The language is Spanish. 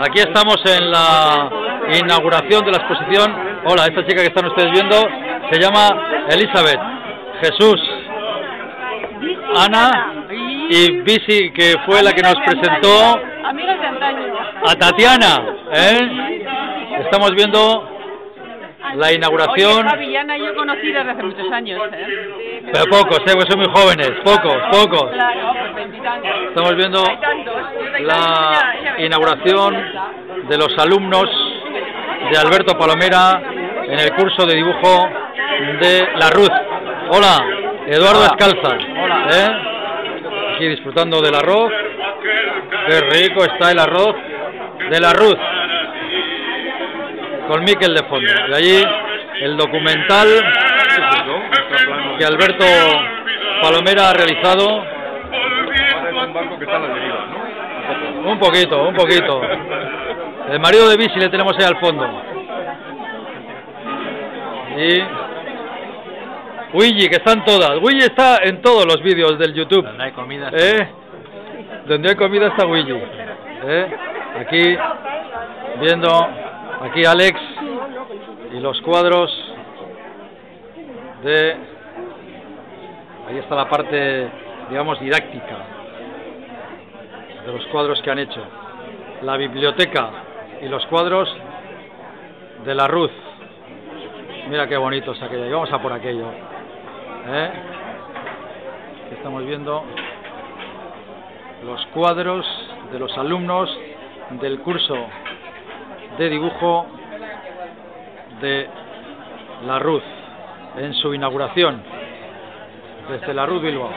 Aquí estamos en la inauguración de la exposición. Hola, esta chica que están ustedes viendo se llama Elizabeth, Jesús, Ana y Bisi, que fue la que nos presentó a Tatiana. ¿eh? Estamos viendo la inauguración, Oye, Javi y Ana yo conocí desde hace muchos años, ¿eh? pero pocos, ¿eh? Porque son muy jóvenes, pocos, pocos. Claro, pues. Estamos viendo la inauguración de los alumnos de Alberto Palomera en el curso de dibujo de la Ruz. Hola, Eduardo Hola. Escalza. Hola. ¿eh? Aquí disfrutando del arroz. Qué rico está el arroz de la Ruz. Con Miquel de fondo. Y allí el documental que Alberto Palomera ha realizado. Un poquito, un poquito. El marido de Bici le tenemos ahí al fondo. Y Luigi, que están todas. Luigi está en todos los vídeos del YouTube. Donde hay comida. ¿Eh? Donde hay comida está Luigi. ¿Eh? Aquí viendo aquí Alex y los cuadros de ahí está la parte digamos didáctica de los cuadros que han hecho. La biblioteca y los cuadros de la Ruz. Mira qué bonito es aquello. Vamos a por aquello. ¿Eh? Estamos viendo los cuadros de los alumnos del curso de dibujo de la Ruz en su inauguración desde la Ruz Bilbao.